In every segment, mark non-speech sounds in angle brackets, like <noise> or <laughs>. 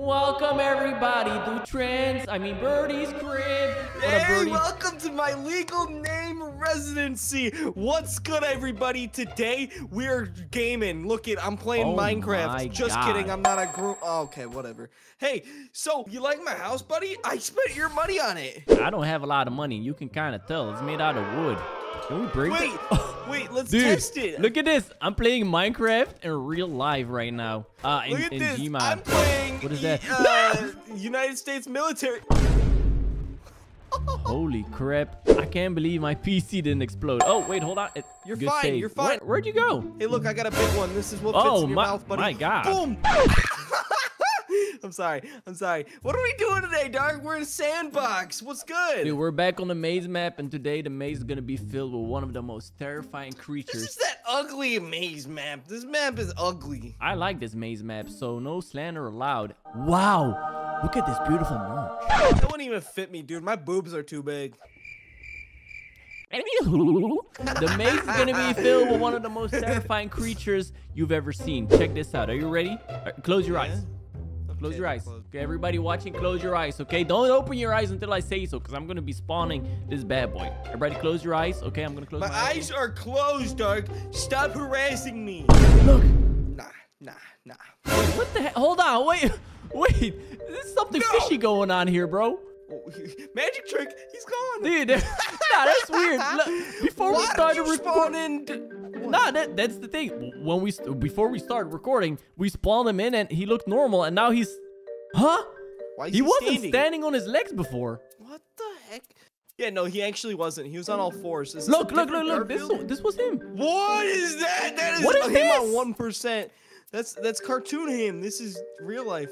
Welcome everybody to Trans, I mean Birdie's crib. Hey, Birdie? welcome to my legal name residency. What's good, everybody? Today we're gaming. Look it, I'm playing Oh Minecraft. Just God. kidding, I'm not a group. Oh, okay, whatever. Hey, so you like my house, buddy? I spent your money on it. I don't have a lot of money. You can kind of tell. It's made out of wood. Can we break Wait, it? <laughs> wait, let's Dude, test it. look at this. I'm playing Minecraft in real life right now. Uh, in, Look at in this. Gmod. I'm playing. What is that? Uh, <laughs> United States military. <laughs> Holy crap. I can't believe my PC didn't explode. Oh, wait, hold on. It- You're fine, save. you're fine. Where, would you go? Hey, look, I got a big one. This is what fits Oh, in your my- mouth, buddy. Oh, my God. Boom. <laughs> I'm sorry. I'm sorry. What are we doing today, Dark? We're in sandbox. What's good? Dude, we're back on the maze map, and today the maze is gonna be filled with one of the most terrifying creatures. This is that ugly maze map. This map is ugly. I like this maze map, so no slander allowed. Wow, look at this beautiful merch. That wouldn't even fit me, dude. My boobs are too big. the maze is gonna be <laughs> filled with one of the most terrifying creatures you've ever seen. Check this out. Are you ready? Uh, close your eyes. Close Okay, your eyes. close. Okay, everybody watching, close your eyes. Okay, don't open your eyes until I say so, because I'm gonna be spawning this bad boy. Everybody, close your eyes. Okay, I'm gonna close my, My eyes are closed, dog. Stop harassing me. Look. Nah, nah, nah. Wait, what the heck? Hold on. Wait, wait. There's something No. fishy going on here, bro. Oh, Magic trick. He's gone. Dude, <laughs> nah, that's weird. Look, before we Why did started recording. In? That, that's the thing. When we before we started recording, we spawned him in and he looked normal, and now he's, huh? Why is He wasn't standing? standing on his legs before. What the heck? Yeah, no, he actually wasn't. He was on all fours. Look, look, look, look. This this was him. What is that? That is, What is him this? on one percent. That's that's cartoon him. This is real life.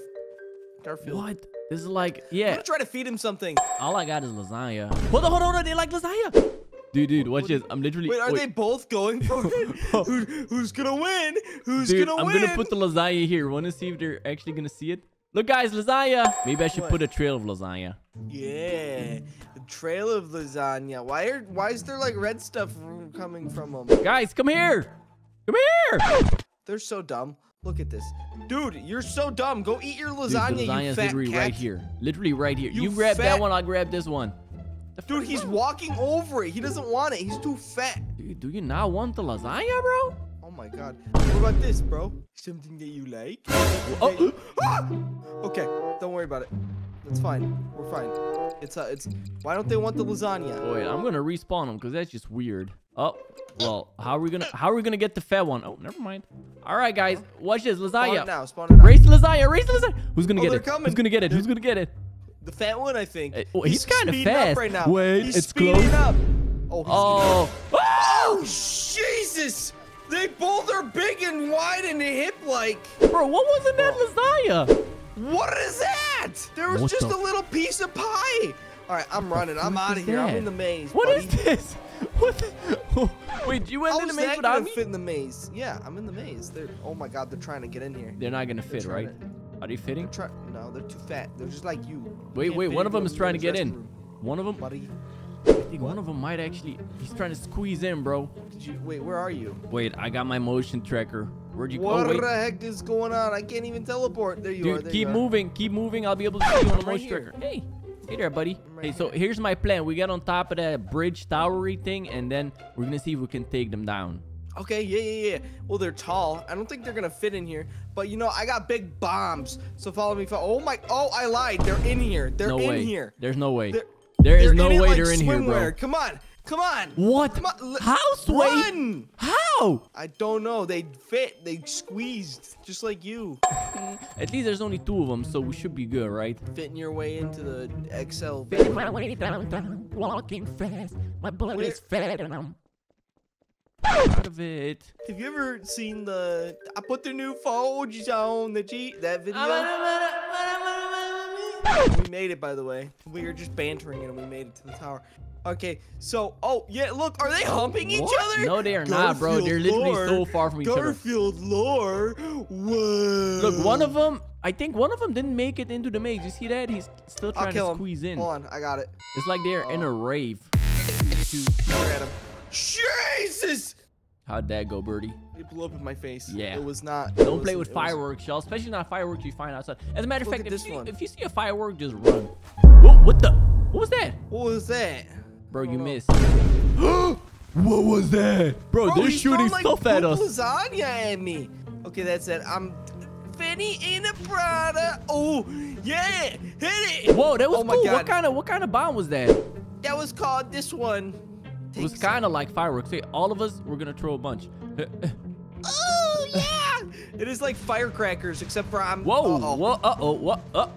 Garfield. What? This is like, yeah. I'm gonna try to feed him something. All I got is lasagna. Hold on, hold on, hold on. They like lasagna. Dude, dude, watch this. I'm literally. Wait, are wait. they both going for <laughs> it? <laughs> Who, who's gonna win? Who's Dude, gonna win? I'm gonna put the lasagna here. Want to see if they're actually gonna see it? Look, guys, lasagna. Maybe I should What? put a trail of lasagna. Yeah, the trail of lasagna. Why are why is there like red stuff coming from them? Guys, come here. Come here. They're so dumb. Look at this, dude. You're so dumb. Go eat your Dude, lasagna, the lasagna you is fat literally cat. right here. Literally right here. You, You grab that one, I'll grab this one. Dude, he's walking over it. He doesn't want it. He's too fat. Dude, do you not want the lasagna, bro? Oh my god. What about this, bro? Something that you like? Oh. Ah! Okay, don't worry about it. It's fine. We're fine. It's uh, it's. Why don't they want the lasagna? Oh, wait, I'm gonna respawn them because that's just weird. Oh, well, how are we gonna how are we gonna get the fat one? Oh, never mind. All right, guys, watch this Spawn lasagna. it now. Spawn it now. Race the lasagna, race lasagna. Who's gonna Oh, get it? coming. Who's gonna get it? Who's gonna get it? The fat one, I think. Uh, oh, he's kinda speeding fast. Up right now. Wait, he's it's speeding close. up. Oh. He's Oh, Oh Jesus! They both are big and wide and hip-like. bro, what was in that lasagna? What is that? There was What just the- a little piece of pie. All right, I'm running. I'm out of here. I'm in the maze. What buddy. is this? <laughs> What? The, oh, <laughs> wait, you went How in the maze that without me? fit in the maze? Yeah, I'm in the maze. They're oh my god, they're trying to get in here. They're not gonna fit, trying right? Are they fitting? Try no, they're too fat. They're just like you. Wait, wait, one of them is trying to get in. restroom, One of them, Buddy, I think one of them might actually. He's trying to squeeze in, bro. did you wait? Where are you? Wait, I got my motion tracker. Where'd you go? What the heck is going on? I can't even teleport. There you are. Dude, There keep you are. moving, keep moving. I'll be able to see you on the I'm right motion here. tracker. Hey, hey there, buddy. right hey, so here. here's my plan. We get on top of that bridge towery thing, and then we're gonna see if we can take them down. Okay, yeah, yeah, yeah. Well, they're tall. I don't think they're gonna fit in here. But you know, I got big bombs. So follow me. Fo- oh my! Oh, I lied. They're in here. They're no in way. here. There's no way. They're- There is no it way like they're in here, bro. Come on, come on. What? Come on. How, Sway? Run! How? I don't know. They fit. They squeezed just like you. <laughs> At least there's only two of them, so we should be good, right? Fitting your way into the XL. Fitting my way downtown, walking fast. My blood Where- is fat and I'm Out of it. Have you ever seen the? I put the new Folds on the G. That video. we made it, by the way. We were just bantering and we made it to the tower. Okay, so oh yeah, look, are they humping each What? other? No, they are not, bro. They're literally lore. so far from each other. Garfield lore. Whoa. Look, one of them, I think one of them didn't make it into the maze. You see that? He's still trying to him. squeeze in. Hold on, I got it. It's like they're in a rave. Him. Jesus! How'd that go, Birdie? It blew up in my face. Yeah. It was not. Don't play wasn't- with it was- fireworks, y'all. Especially not fireworks you find outside. As a matter of fact, if, this you, one. if you see a firework, just run. Whoa, what the? What was that? What was that? Bro, you know. missed. <gasps> what was that? Bro, Bro, they're shooting stuff at us. lasagna at me. Okay, that's it. I'm Vinny in a Prada. Oh, yeah. Hit it. Whoa, that was oh my cool. God. What kind of what kind of bomb was that? That was called this one. Was kind of like fireworks. Hey, all of us, we're gonna throw a bunch. <laughs> Oh yeah! It is like firecrackers, except for I'm. Whoa, Uh-oh. whoa, uh oh, what? Uh,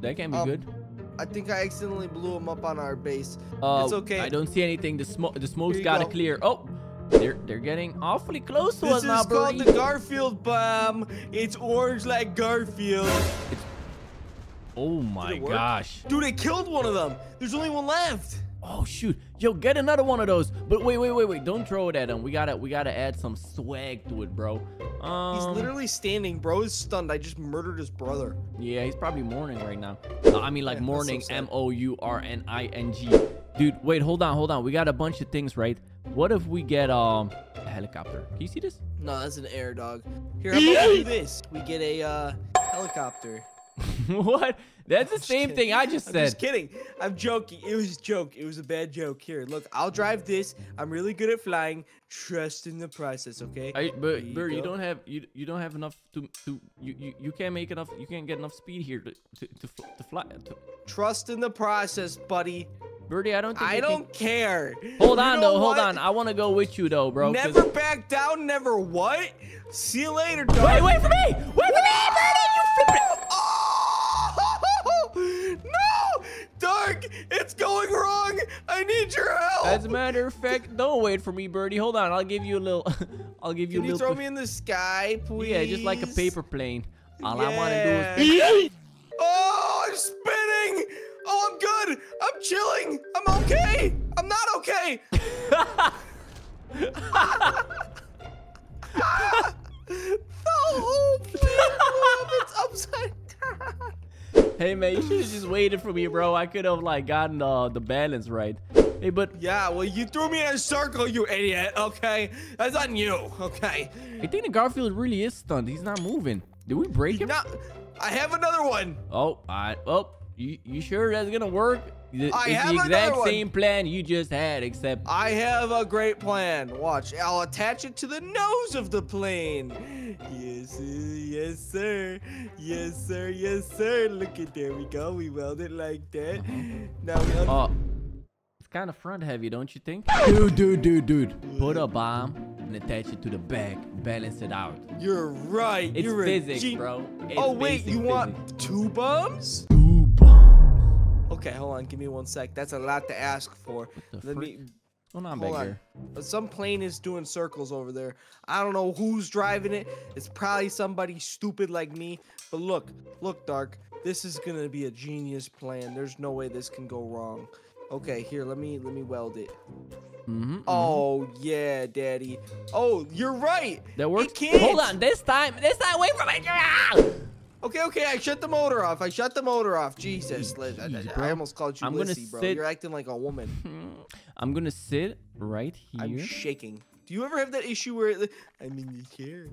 that can't be Um, good. I think I accidentally blew them up on our base. Uh, it's okay. I don't see anything. The smoke, the smoke's you gotta go. clear. Oh, they're they're getting awfully close to This us is now, bro. called the Garfield bomb. It's orange like Garfield. oh my gosh. Dude, I killed one of them. There's only one left. Oh shoot. Yo, get another one of those. But wait, wait, wait, wait. Don't throw it at him. We gotta we gotta add some swag to it, bro. Um, He's literally standing. Bro is stunned. I just murdered his brother. Yeah, he's probably mourning right now. Uh, I mean, like Yeah, that's so mourning. M O U R N I N G. Dude, wait, hold on, hold on. We got a bunch of things, right? What if we get um a helicopter? Can you see this? No, that's an air dog. Here, how <laughs> about we do this? We get a uh, helicopter. <laughs> what? That's the same thing I just I'm said. just kidding. I'm joking. It was a joke. It was a bad joke. Here, look. I'll drive this. I'm really good at flying. Trust in the process, okay? I, but you Bird, you don't have you you don't have enough to to you, you, you can't make enough you can't get enough speed here to to to, to fly. To, Trust in the process, buddy. Birdie, I don't think I don't care. Hold You on know though, hold on. I want to go with you though, bro. Never back down. Never what? See you later, dog. Wait, wait for me! Wait for me, Birdie! You flipped it! Oh! No! Dark! It's going wrong! I need your help! As a matter of fact, don't wait for me, Birdie. Hold on, I'll give you a little. <laughs> I'll give you Can a you throw me in the sky, please? Yeah, just like a paper plane. All I want to do Yeah. is. Oh, I'm spinning! Oh, I'm good! I'm chilling! I'm okay! I'm not okay! <laughs> <laughs> Hey man, you should have just waited for me, bro. I could have like gotten uh, the balance right. Hey, but Yeah, well, you threw me in a circle, you idiot, okay? That's on you, okay? I think the Garfield really is stunned. He's not moving. Did we break him? Now, I have another one. Oh, I. Oh, you you sure that's gonna work? It's I the exact another one. same plan you just had, except I have a great plan. Watch, I'll attach it to the nose of the plane. Yes, sir. Yes, sir. Yes, sir. Yes, sir. Look at there we go. We weld it like that. Uh-huh. Now we. Oh, it's kind of front heavy, don't you think? Dude, dude, dude, dude. Put a bomb and attach it to the back. Balance it out. You're right. It's You're physics, bro. It's oh wait, you want physics. bombs? two bombs? Okay, hold on. Give me one sec. That's a lot to ask for. Let me. What's going on Hold back on. Some plane is doing circles over there. I don't know who's driving it. It's probably somebody stupid like me. But look, look, Dark. This is gonna be a genius plan. There's no way this can go wrong. Okay, here, let me let me weld it. Mm-hmm. Oh yeah, Daddy. Oh, you're right. That can't. Hold on, this time, this time, wait for me. Okay, okay. I shut the motor off. I shut the motor off. Jesus, Liz, I, I- I almost called you I'm gonna bro. sit- You're acting like a woman. <laughs> I'm gonna sit right here. I'm shaking. Do you ever have that issue where the, I'm in the chair?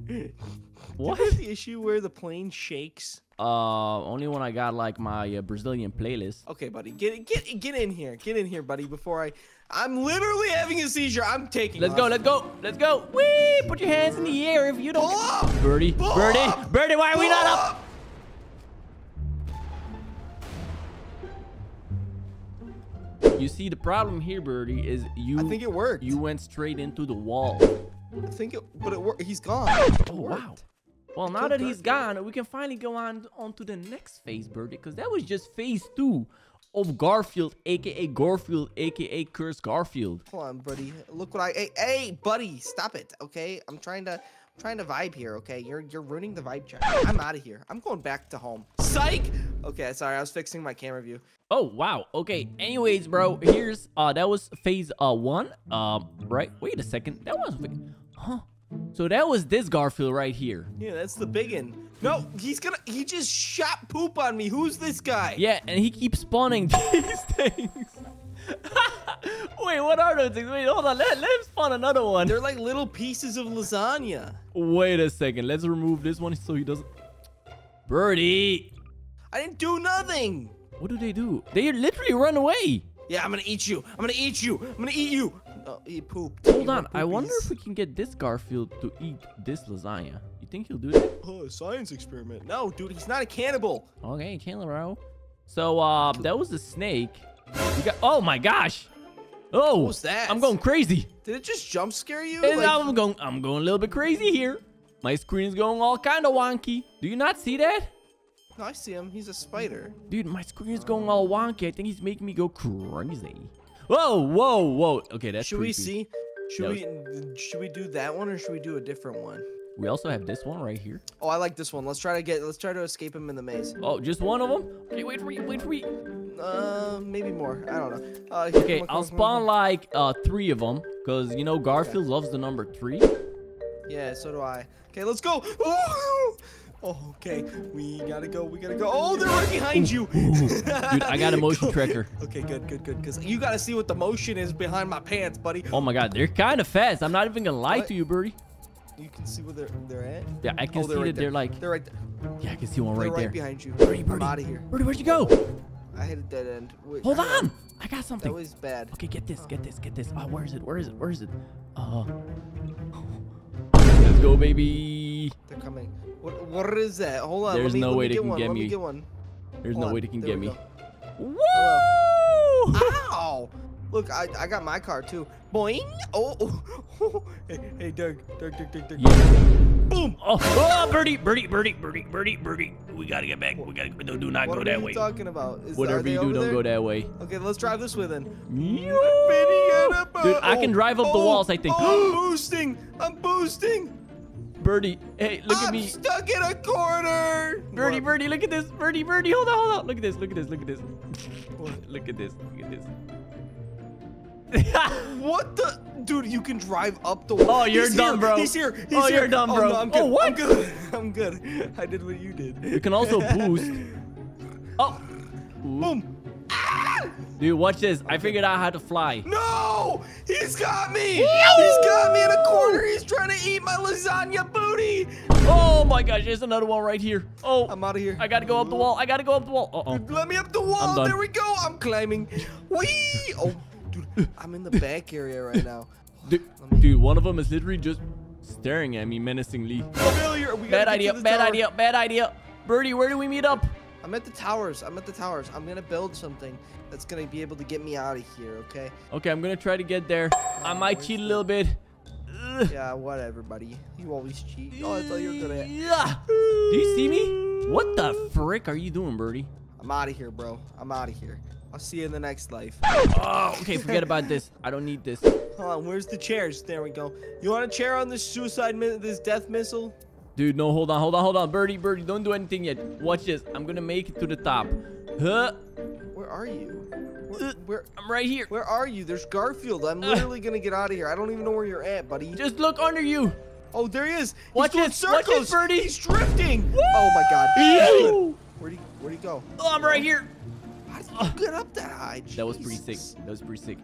What? Do you ever have the issue where the plane shakes? Uh, only when I got like my uh, Brazilian playlist. Okay, buddy, get get get in here, get in here, buddy. Before I, I'm literally having a seizure. I'm taking. Let's off. go, let's go, let's go. Whee! Put your hands in the air if you don't. Pull! Birdie, Pull Birdie, up! Birdie, why are we Pull not up? You see, the problem here, Birdie, is you. I think it worked. You went straight into the wall. I think it, but it worked. He's gone. Oh wow. Well, now that he's gone, we can finally go on on to the next phase, Birdie, because that was just phase two of Gorefield, aka Garfield, aka Curse Garfield. Hold on, buddy. Look what I. Hey, hey, buddy, stop it. Okay, I'm trying to. Trying to vibe here. Okay, you're you're ruining the vibe check. I'm out of here. I'm going back to home. Psych. Okay, sorry. I was fixing my camera view. Oh wow. Okay. Anyways, bro, here's uh that was phase uh one. Um, right? Wait a second. That was huh. So that was this Garfield right here. Yeah, that's the big one. No, he's gonna. He just shot poop on me. Who's this guy? Yeah, and he keeps spawning <laughs> these things. <laughs> <laughs> Wait, what are those things? Wait, hold on. Let, let's spawn another one. They're like little pieces of lasagna. Wait a second. Let's remove this one so he doesn't. Birdie. I didn't do nothing. What do they do? They literally run away. Yeah, I'm gonna eat you. I'm gonna eat you. I'm gonna eat you. Oh, eat poop. Hold on. I wonder if we can get this Garfield to eat this lasagna. You think he'll do that? Oh, science experiment. No, dude, he's not a cannibal. Okay, Chandler, bro. So, uh, that was a snake. We got. Oh my gosh. Oh, What was that? I'm going crazy. Did it just jump scare you? Like- I'm going. I'm going a little bit crazy here. My screen is going all kind of wonky. Do you not see that? no, I see him. He's a spider. Dude, my screen is going all wonky. I think he's making me go crazy. Whoa, whoa, whoa. Okay, that's should we see? Should That we? Should we do that one or should we do a different one? We also have this one right here. Oh, I like this one. Let's try to get. Let's try to escape him in the maze. Oh, just one of them? Okay, wait for me. Wait for me. Uh, maybe more. I don't know. Uh, here, Okay, come on, I'll on, spawn like uh three of them, cause you know Garfield loves the number three. Yeah, so do I. Okay, let's go. Ooh! Oh, okay. We gotta go. We gotta go. Oh, they're right behind you. Dude, I got a <laughs> motion tracker. Okay, good, good, good. Cause you gotta see what the motion is behind my pants, buddy. Oh my God, they're kind of fast. I'm not even gonna lie What? to you, Birdie. You can see where they're they're at. Yeah, I can oh, see they're right that there. they're like. They're right there. Yeah, I can see one They're right right there. behind you. Birdie, I'm Birdie. out of here. Birdie, where'd you go? I hit a dead end. Wait, Hold hang on, I got That something. was bad. Okay, get this, get this, get this. Oh, where is it? Where is it? Where is it? Uh. Let's go, baby. They're coming. What what is that? Hold on. There's let me, no let way they can one. get let me. me get one. There's Hold no on. way they can There get me. go. Woo! Ow! Look, I, I got my car too. Boing! Oh, oh. <laughs> hey, hey, Doug, Doug, Doug, Doug, Doug. Yeah. Boom! Oh, oh, birdie, birdie, birdie, birdie, birdie, birdie. We gotta get back. We gotta do, do not What go are you talking about? Is, Whatever you do, don't there? go that way. Okay, let's drive this way then. Yo! Dude, Dude, I can drive up the oh, walls, I think. Oh, I'm boosting! I'm boosting! Birdie, hey, look I'm at me. stuck in a corner! Birdie, What? birdie, look at this. Birdie, birdie, hold on, hold on. Look at this, look at this, look at this. <laughs> Look at this, look at this. <laughs> What the? Dude, you can drive up the wall. Oh, you're He's dumb, here. bro. He's here. He's Oh, here. you're dumb, Oh, bro. no, I'm good. Oh, what? I'm good. <laughs> I'm good. I did what you did. you can also <laughs> boost. Oh, Boom. dude, watch this. I figured out how to fly. No! He's got me! He's got me in a corner. He's trying to eat my lasagna booty. Oh my gosh, there's another one right here. Oh, I'm out of here. I gotta go up the wall. I gotta go up the wall. Uh oh. Let me up the wall. There we go. I'm climbing. Whee! Oh, dude, <laughs> I'm in the back area right now. <laughs> Dude, dude, one of them is literally just staring at me menacingly. Failure. We Bad idea, bad tower. idea, bad idea. Birdie, where do we meet up? I'm at the towers. I'm at the towers. I'm gonna build something that's gonna be able to get me out of here. Okay? Okay, I'm gonna try to get there. I might cheat a little bit. Yeah, whatever, buddy. You always cheat. Oh, I thought you were good at. Yeah. Do you see me? What the frick are you doing, Birdie? I'm out of here, bro. I'm out of here. I'll see you in the next life. Oh, okay, forget about this. I don't need this. Hold on, where's the chairs? There we go. You want a chair on this suicide, this death missile? Dude, no, hold on, hold on, hold on. Birdie, Birdie, don't do anything yet. Watch this. I'm gonna make it to the top. Huh? Where are you? Where, Uh, where, I'm right here. where are you? There's Garfield. I'm literally gonna get out of here. I don't even know where you're at, buddy. Just look under you. Oh, there he is. Watch He's this, watch circles. this, Birdie. He's drifting. Oh my God. Where'd he? Where'd he go? Oh, I'm right here. How did you get up that high? That was pretty sick. That was pretty sick.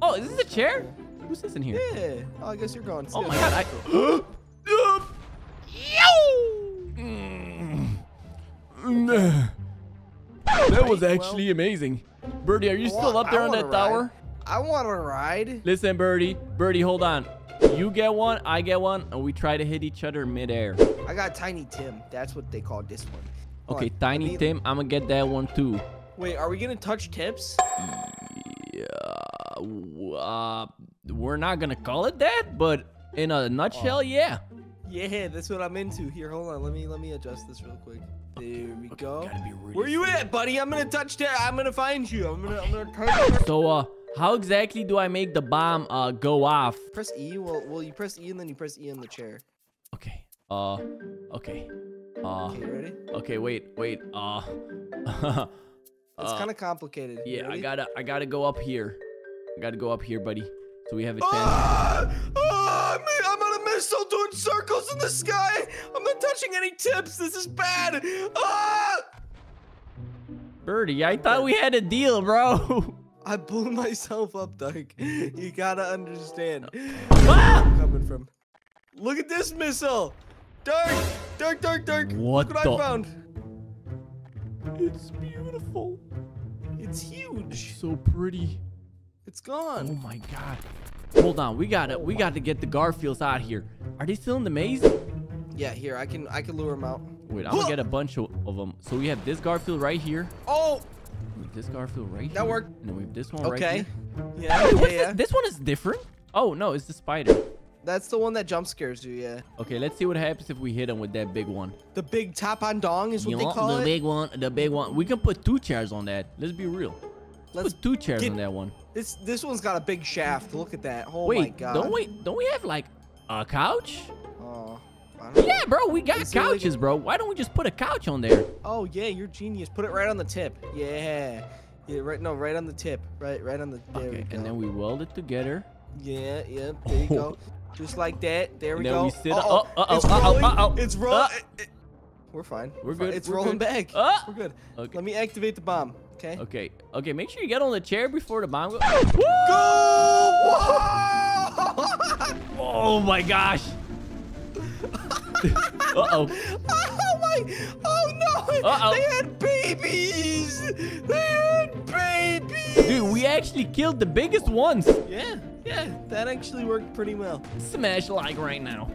Oh, is this a chair? Who's this in here? Yeah. Oh, I guess you're going. Oh my god, I. That was actually amazing. Birdie, are you still up there on that tower? I want to ride. Listen, Birdie. Birdie, hold on. You get one, I get one, and we try to hit each other midair. I got Tiny Tim. That's what they call this one. Hold Okay, on, Tiny Tim, I'm gonna get that one too. Wait, are we gonna touch tips? Yeah, uh, we're not gonna call it that, but in a nutshell, yeah. Yeah, that's what I'm into. Here, hold on. Let me let me adjust this real quick. There we go. gotta Where you at, buddy? I'm gonna touch that. I'm gonna find you. I'm gonna I'm gonna touch. <laughs> So, uh, how exactly do I make the bomb uh go off? press E. Well, well, you press E and then you press E on the chair. Okay. Uh. Okay. Uh. Okay, you ready? Okay. Wait. Wait. Uh. <laughs> It's uh, kind of complicated. Yeah. I gotta. I gotta go up here. I gotta go up here, buddy. So we have a chance. Ah! Ah, I'm, on a missile doing circles in the sky. I'm not touching any tips. This is bad. Ah! Birdie, I thought we had a deal, bro. I blew myself up, Dark. <laughs> You gotta understand. <laughs> Ah! I'm coming from. Look at this missile. Dark, dark, dark, dark. What Look what the- I found. It's beautiful. It's huge. So pretty. It's gone. Oh my god. Hold on, we gotta we gotta get the Garfields out here. Are they still in the maze? Yeah, here I can I can lure them out. Wait, I'm gonna get a bunch of, of them. So we have this Garfield right here. Oh, this Garfield right here. That worked. And then we have this one right okay. here. Yeah, yeah, yeah. this? This one is different. Oh no, it's the spider. That's the one that jump scares you. Yeah. Okay, let's see what happens if we hit him with that big one. The big tap on dong is what You they call the it. The big one, the big one. We can put two chairs on that. Let's be real. Let's put two chairs get- on that one. This this one's got a big shaft. Look at that. Oh my Wait, god. don't we don't we have like a couch? Oh, I don't know. Yeah, bro, we got Is there, like, couches, bro. Why don't we just put a couch on there? Oh yeah, you're genius. Put it right on the tip. Yeah. Yeah, right. No, right on the tip. Right, right on the. There we Okay, go. and then we weld it together. Yeah, yeah. There you go. <laughs> Just like that. There we go. we sit- Uh-oh, oh, uh-oh, it's uh-oh, uh-oh. It's rolling. Uh. We're fine. We're good, It's we're rolling good. back. Uh. We're good. Okay. Let me activate the bomb. Okay. Okay, okay. Make sure you get on the chair before the bomb goes. Go! Oh my gosh. <laughs> uh oh. Oh my! Oh no! Uh-oh. They had babies! They had babies! Dude, we actually killed the biggest ones. Yeah, yeah, that actually worked pretty well. Smash like right now.